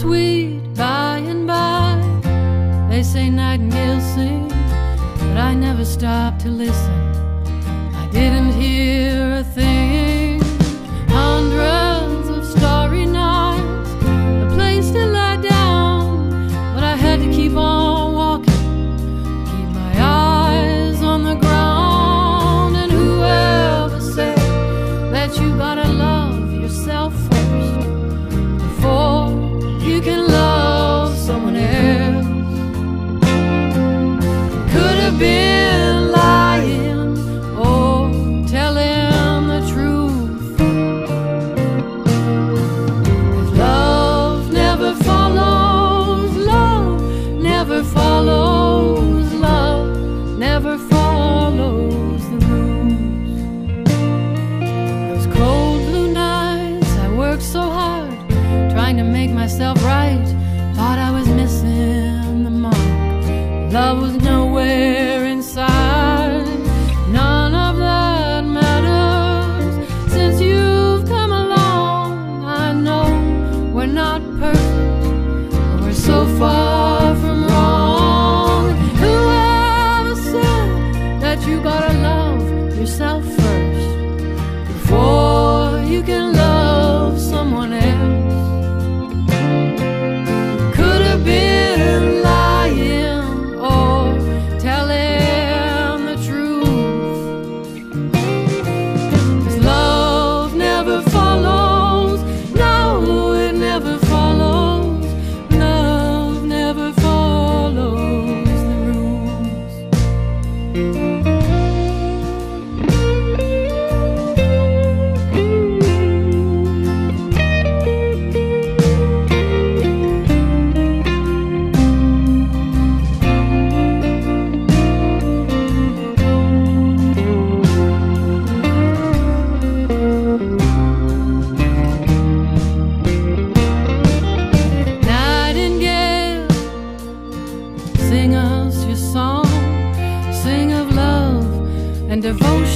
sweet by and by. They say nightingales sing, but I never stopped to listen. I didn't. myself right. Thought I was missing the mark. Love was nowhere inside. None of that matters. Since you've come along I know we're not perfect. But we're so far from wrong. Whoever said that you gotta love yourself? Sing us your song, sing of love and devotion.